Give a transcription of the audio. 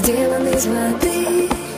сделан из воды.